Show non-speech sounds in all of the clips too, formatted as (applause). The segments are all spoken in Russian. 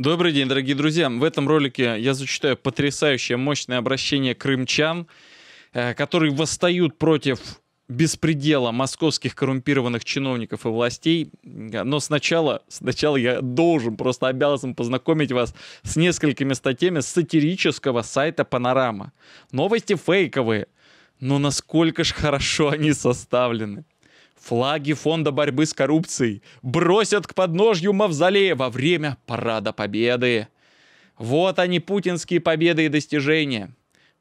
Добрый день, дорогие друзья. В этом ролике я зачитаю потрясающее мощное обращение крымчан, э, которые восстают против беспредела московских коррумпированных чиновников и властей. Но сначала, сначала я должен, просто обязан познакомить вас с несколькими статьями сатирического сайта «Панорама». Новости фейковые, но насколько ж хорошо они составлены. Флаги Фонда борьбы с коррупцией бросят к подножью Мавзолея во время Парада Победы. Вот они, путинские победы и достижения.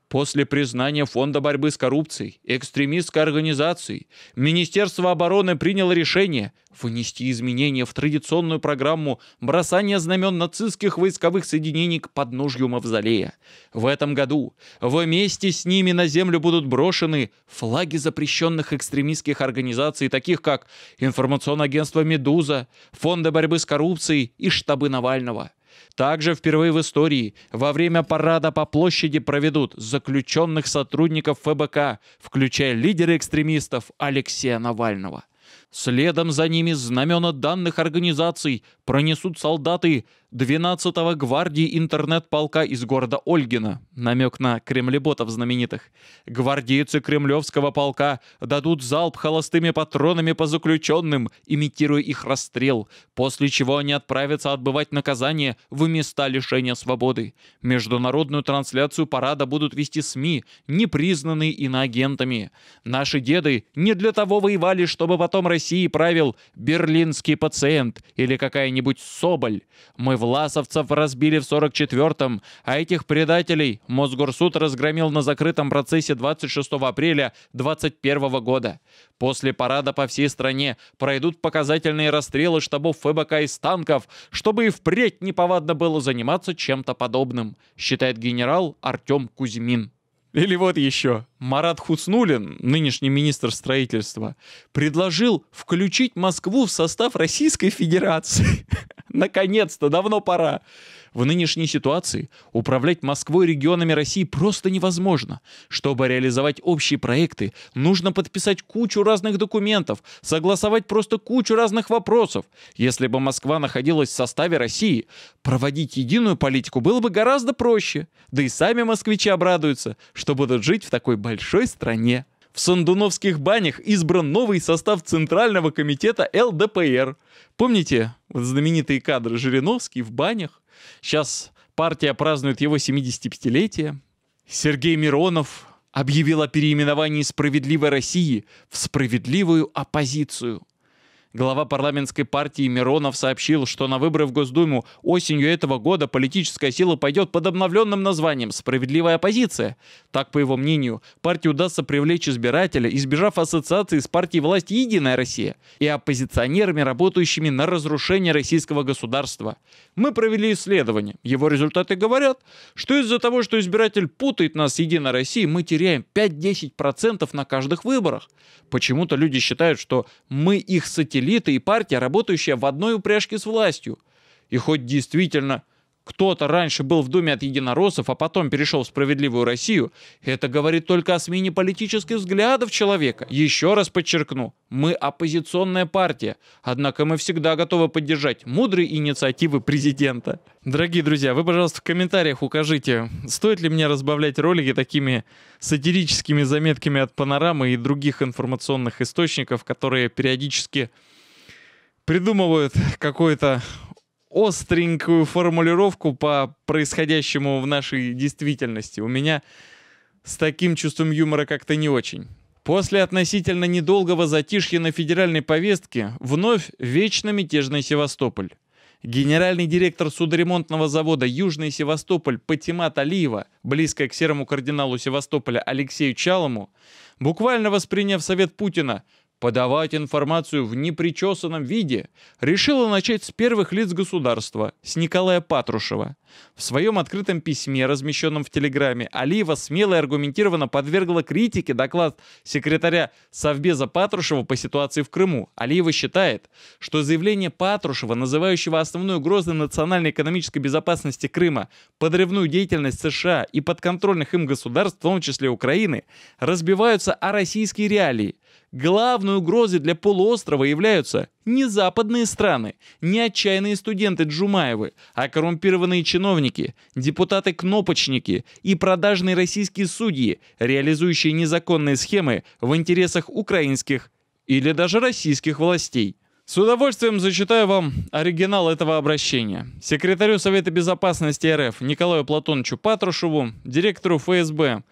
После признания Фонда борьбы с коррупцией экстремистской организацией Министерство обороны приняло решение внести изменения в традиционную программу бросания знамен нацистских войсковых соединений к подножью Мавзолея. В этом году вместе с ними на землю будут брошены флаги запрещенных экстремистских организаций, таких как Информационное агентство «Медуза», Фонды борьбы с коррупцией и штабы Навального – также впервые в истории во время парада по площади проведут заключенных сотрудников ФБК, включая лидера экстремистов Алексея Навального. Следом за ними знамена данных организаций пронесут солдаты 12-го гвардии интернет-полка из города Ольгина. Намек на кремлеботов знаменитых. Гвардейцы кремлевского полка дадут залп холостыми патронами по заключенным, имитируя их расстрел, после чего они отправятся отбывать наказание в места лишения свободы. Международную трансляцию парада будут вести СМИ, не признанные иноагентами. Наши деды не для того воевали, чтобы потом России правил берлинский пациент или какая-нибудь Соболь. Мы власовцев разбили в 44-м, а этих предателей Мосгорсуд разгромил на закрытом процессе 26 апреля 21 года. После парада по всей стране пройдут показательные расстрелы штабов ФБК из танков, чтобы и впредь неповадно было заниматься чем-то подобным, считает генерал Артем Кузьмин. Или вот еще. Марат Хуцнулин, нынешний министр строительства, предложил включить Москву в состав Российской Федерации. (laughs) Наконец-то, давно пора. В нынешней ситуации управлять Москвой регионами России просто невозможно. Чтобы реализовать общие проекты, нужно подписать кучу разных документов, согласовать просто кучу разных вопросов. Если бы Москва находилась в составе России, проводить единую политику было бы гораздо проще. Да и сами москвичи обрадуются, что будут жить в такой большой стране. В Сандуновских банях избран новый состав Центрального комитета ЛДПР. Помните вот знаменитые кадры Жириновский в банях? Сейчас партия празднует его 75-летие. Сергей Миронов объявил о переименовании «Справедливой России» в «Справедливую оппозицию». Глава парламентской партии Миронов сообщил, что на выборы в Госдуму осенью этого года политическая сила пойдет под обновленным названием «Справедливая оппозиция». Так, по его мнению, партии удастся привлечь избирателя, избежав ассоциации с партией власти «Единая Россия» и оппозиционерами, работающими на разрушение российского государства. Мы провели исследование. Его результаты говорят, что из-за того, что избиратель путает нас с «Единой Россией», мы теряем 5-10% на каждых выборах. Почему-то люди считают, что мы их сателлиты и партия, работающая в одной упряжке с властью. И хоть действительно кто-то раньше был в Думе от единороссов, а потом перешел в справедливую Россию, это говорит только о смене политических взглядов человека. Еще раз подчеркну, мы оппозиционная партия, однако мы всегда готовы поддержать мудрые инициативы президента. Дорогие друзья, вы, пожалуйста, в комментариях укажите, стоит ли мне разбавлять ролики такими сатирическими заметками от панорамы и других информационных источников, которые периодически придумывают какой-то остренькую формулировку по происходящему в нашей действительности. У меня с таким чувством юмора как-то не очень. После относительно недолгого затишья на федеральной повестке вновь вечно мятежный Севастополь. Генеральный директор судоремонтного завода «Южный Севастополь» Патимат Алиева, близкая к серому кардиналу Севастополя Алексею Чалому, буквально восприняв совет Путина – подавать информацию в непричесанном виде, решила начать с первых лиц государства, с Николая Патрушева. В своем открытом письме, размещенном в Телеграме, Алиева смело и аргументированно подвергла критике доклад секретаря Совбеза Патрушева по ситуации в Крыму. Алиева считает, что заявление Патрушева, называющего основной угрозой национальной экономической безопасности Крыма подрывную деятельность США и подконтрольных им государств, в том числе Украины, разбиваются о российские реалии – Главной угрозой для полуострова являются не западные страны, не отчаянные студенты Джумаевы, а коррумпированные чиновники, депутаты-кнопочники и продажные российские судьи, реализующие незаконные схемы в интересах украинских или даже российских властей. С удовольствием зачитаю вам оригинал этого обращения. Секретарю Совета Безопасности РФ Николаю Платоновичу Патрушеву, директору ФСБ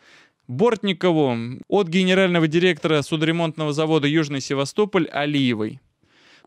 Бортникову от генерального директора судоремонтного завода «Южный Севастополь» Алиевой.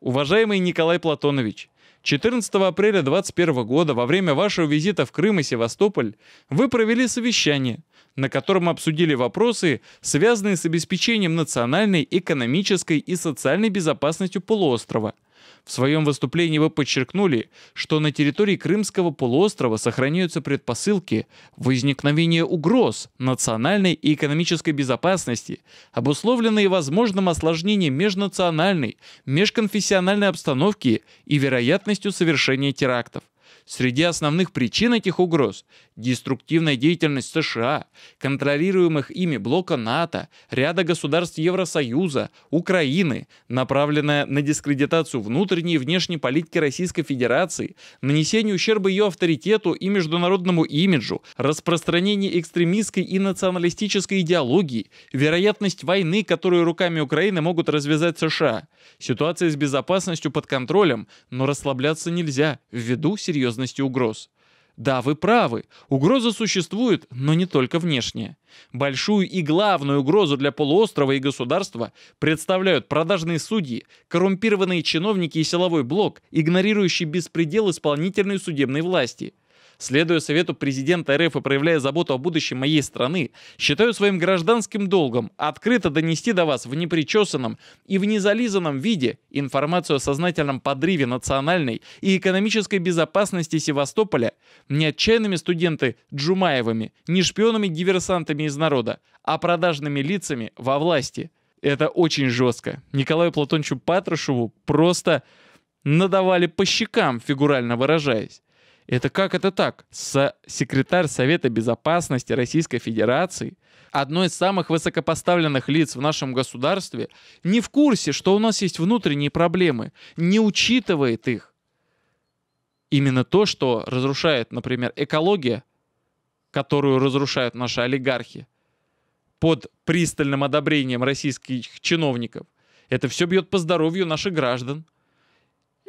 Уважаемый Николай Платонович, 14 апреля 2021 года во время вашего визита в Крым и Севастополь вы провели совещание, на котором обсудили вопросы, связанные с обеспечением национальной, экономической и социальной безопасностью полуострова – в своем выступлении вы подчеркнули, что на территории Крымского полуострова сохраняются предпосылки возникновения угроз национальной и экономической безопасности, обусловленные возможным осложнением межнациональной, межконфессиональной обстановки и вероятностью совершения терактов. Среди основных причин этих угроз – деструктивная деятельность США, контролируемых ими блока НАТО, ряда государств Евросоюза, Украины, направленная на дискредитацию внутренней и внешней политики Российской Федерации, нанесение ущерба ее авторитету и международному имиджу, распространение экстремистской и националистической идеологии, вероятность войны, которую руками Украины могут развязать США. Ситуация с безопасностью под контролем, но расслабляться нельзя ввиду серьезности угроз. Да, вы правы, угроза существует, но не только внешняя. Большую и главную угрозу для полуострова и государства представляют продажные судьи, коррумпированные чиновники и силовой блок, игнорирующий беспредел исполнительной судебной власти – Следуя совету президента РФ и проявляя заботу о будущем моей страны, считаю своим гражданским долгом открыто донести до вас в непричесанном и в незализанном виде информацию о сознательном подрыве национальной и экономической безопасности Севастополя не отчаянными студенты Джумаевыми, не шпионами-диверсантами из народа, а продажными лицами во власти. Это очень жестко. Николаю Платоновичу Патрушеву просто надавали по щекам, фигурально выражаясь. Это как это так? С секретарь Совета Безопасности Российской Федерации, одно из самых высокопоставленных лиц в нашем государстве, не в курсе, что у нас есть внутренние проблемы, не учитывает их. Именно то, что разрушает, например, экология, которую разрушают наши олигархи, под пристальным одобрением российских чиновников, это все бьет по здоровью наших граждан –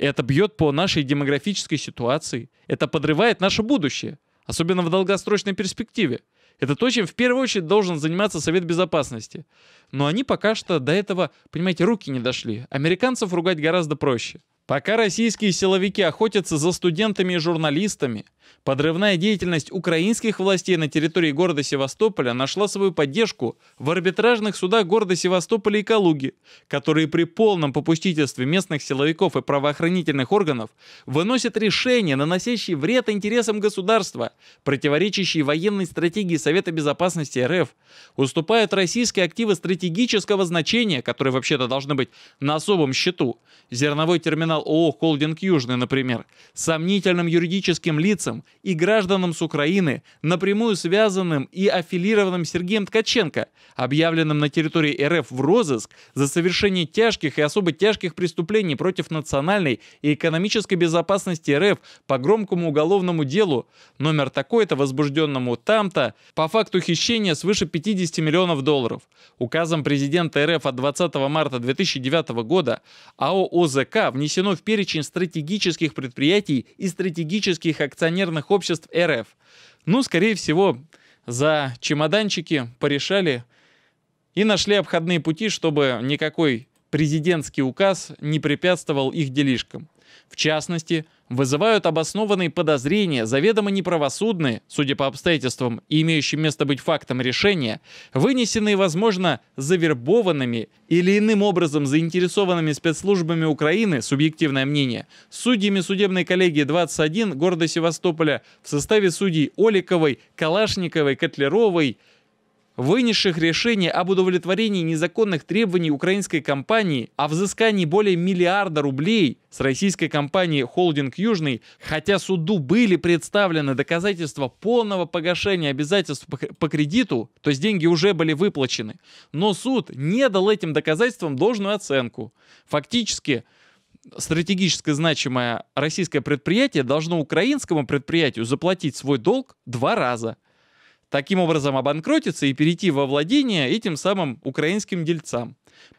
это бьет по нашей демографической ситуации. Это подрывает наше будущее, особенно в долгосрочной перспективе. Это то, чем в первую очередь должен заниматься Совет Безопасности. Но они пока что до этого, понимаете, руки не дошли. Американцев ругать гораздо проще. Пока российские силовики охотятся за студентами и журналистами, подрывная деятельность украинских властей на территории города Севастополя нашла свою поддержку в арбитражных судах города Севастополя и Калуги, которые при полном попустительстве местных силовиков и правоохранительных органов выносят решения, наносящие вред интересам государства, противоречащие военной стратегии Совета Безопасности РФ, уступают российские активы стратегического значения, которые вообще-то должны быть на особом счету, зерновой терминал ООО «Холдинг Южный», например, сомнительным юридическим лицам и гражданам с Украины, напрямую связанным и аффилированным Сергеем Ткаченко, объявленным на территории РФ в розыск за совершение тяжких и особо тяжких преступлений против национальной и экономической безопасности РФ по громкому уголовному делу номер такой-то, возбужденному там-то, по факту хищения свыше 50 миллионов долларов. Указом президента РФ от 20 марта 2009 года АО ОЗК внесено в перечень стратегических предприятий и стратегических акционерных обществ РФ. Ну, скорее всего, за чемоданчики порешали и нашли обходные пути, чтобы никакой президентский указ не препятствовал их делишкам. В частности, вызывают обоснованные подозрения, заведомо неправосудные, судя по обстоятельствам и имеющим место быть фактом решения, вынесенные, возможно, завербованными или иным образом заинтересованными спецслужбами Украины, субъективное мнение, судьями судебной коллегии 21 города Севастополя в составе судей Оликовой, Калашниковой, Котлеровой, вынесших решение об удовлетворении незаконных требований украинской компании о взыскании более миллиарда рублей с российской компании «Холдинг Южный», хотя суду были представлены доказательства полного погашения обязательств по кредиту, то есть деньги уже были выплачены, но суд не дал этим доказательствам должную оценку. Фактически, стратегически значимое российское предприятие должно украинскому предприятию заплатить свой долг два раза – таким образом обанкротиться и перейти во владение этим самым украинским дельцам.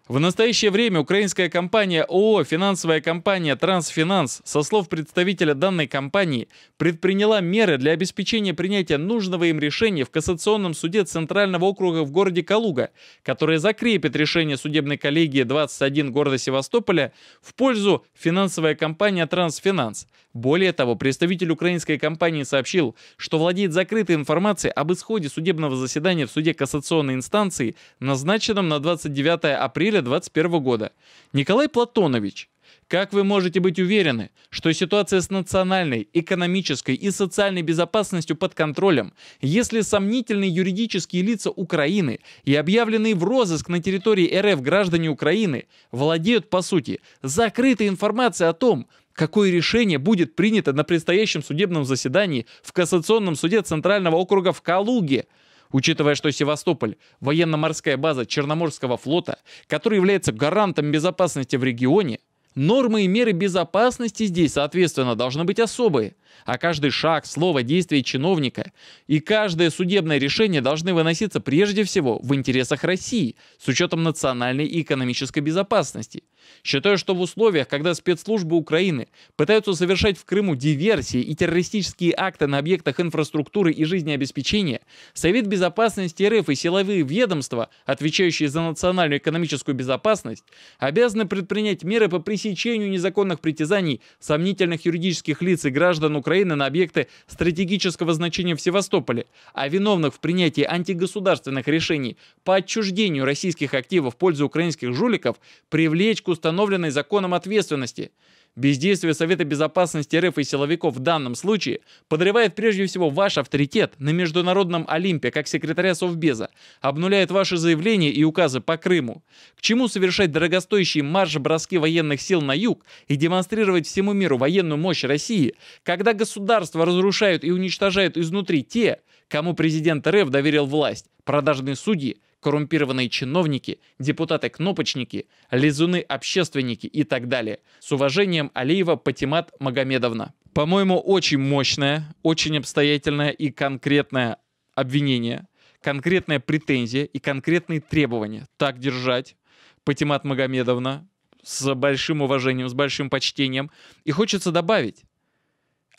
В настоящее время украинская компания ООО «Финансовая компания Трансфинанс» со слов представителя данной компании предприняла меры для обеспечения принятия нужного им решения в Кассационном суде Центрального округа в городе Калуга, которое закрепит решение судебной коллегии 21 города Севастополя в пользу финансовая компания Трансфинанс. Более того, представитель украинской компании сообщил, что владеет закрытой информацией об исходе судебного заседания в суде кассационной инстанции, назначенном на 29 апреля 2021 года. Николай Платонович, как вы можете быть уверены, что ситуация с национальной, экономической и социальной безопасностью под контролем, если сомнительные юридические лица Украины и объявленные в розыск на территории РФ граждане Украины владеют, по сути, закрытой информацией о том, какое решение будет принято на предстоящем судебном заседании в Кассационном суде Центрального округа в Калуге – Учитывая, что Севастополь – военно-морская база Черноморского флота, который является гарантом безопасности в регионе, нормы и меры безопасности здесь, соответственно, должны быть особые а каждый шаг, слово, действие чиновника и каждое судебное решение должны выноситься прежде всего в интересах России с учетом национальной и экономической безопасности. Считаю, что в условиях, когда спецслужбы Украины пытаются совершать в Крыму диверсии и террористические акты на объектах инфраструктуры и жизнеобеспечения, Совет Безопасности РФ и силовые ведомства, отвечающие за национальную экономическую безопасность, обязаны предпринять меры по пресечению незаконных притязаний сомнительных юридических лиц и граждан Украины на объекты стратегического значения в Севастополе, а виновных в принятии антигосударственных решений по отчуждению российских активов в пользу украинских жуликов привлечь к установленной законом ответственности – Бездействие Совета Безопасности РФ и силовиков в данном случае подрывает прежде всего ваш авторитет на международном Олимпе как секретаря Совбеза, обнуляет ваши заявления и указы по Крыму. К чему совершать дорогостоящие марш-броски военных сил на юг и демонстрировать всему миру военную мощь России, когда государства разрушают и уничтожают изнутри те, кому президент РФ доверил власть, продажные судьи, коррумпированные чиновники, депутаты-кнопочники, лизуны-общественники и так далее. С уважением Алиева Патимат Магомедовна. По-моему, очень мощное, очень обстоятельное и конкретное обвинение, конкретная претензия и конкретные требования. Так держать, Патимат Магомедовна, с большим уважением, с большим почтением. И хочется добавить,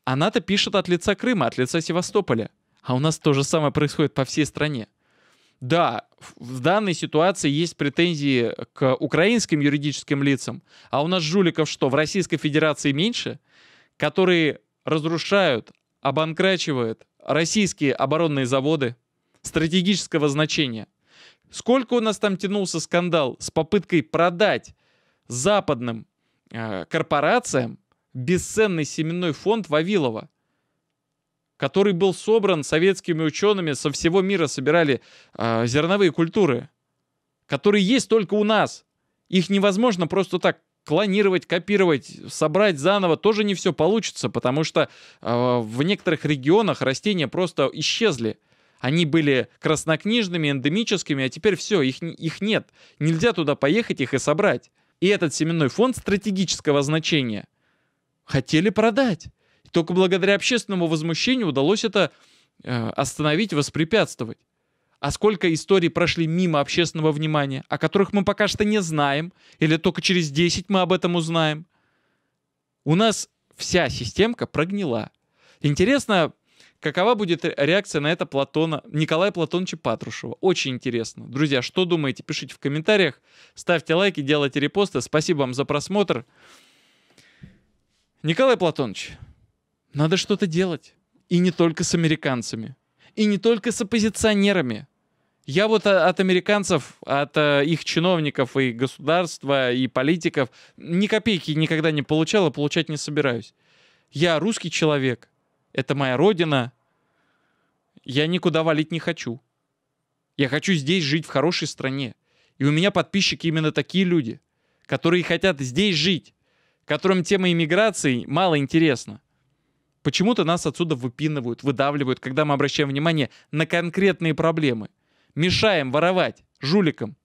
она-то пишет от лица Крыма, от лица Севастополя. А у нас то же самое происходит по всей стране. Да, в данной ситуации есть претензии к украинским юридическим лицам, а у нас жуликов что, в Российской Федерации меньше, которые разрушают, обанкрачивают российские оборонные заводы стратегического значения. Сколько у нас там тянулся скандал с попыткой продать западным э, корпорациям бесценный семенной фонд Вавилова который был собран советскими учеными со всего мира, собирали э, зерновые культуры, которые есть только у нас. Их невозможно просто так клонировать, копировать, собрать заново, тоже не все получится, потому что э, в некоторых регионах растения просто исчезли. Они были краснокнижными, эндемическими, а теперь все, их, их нет. Нельзя туда поехать их и собрать. И этот семенной фонд стратегического значения хотели продать. Только благодаря общественному возмущению удалось это э, остановить, воспрепятствовать. А сколько историй прошли мимо общественного внимания, о которых мы пока что не знаем, или только через 10 мы об этом узнаем. У нас вся системка прогнила. Интересно, какова будет реакция на это Платона, Николая Платоновича Патрушева. Очень интересно. Друзья, что думаете, пишите в комментариях, ставьте лайки, делайте репосты. Спасибо вам за просмотр. Николай Платонович, надо что-то делать. И не только с американцами. И не только с оппозиционерами. Я вот а, от американцев, от э, их чиновников и государства, и политиков ни копейки никогда не получал и получать не собираюсь. Я русский человек. Это моя родина. Я никуда валить не хочу. Я хочу здесь жить в хорошей стране. И у меня подписчики именно такие люди, которые хотят здесь жить, которым тема иммиграции мало интересна. Почему-то нас отсюда выпинывают, выдавливают, когда мы обращаем внимание на конкретные проблемы. Мешаем воровать жуликам.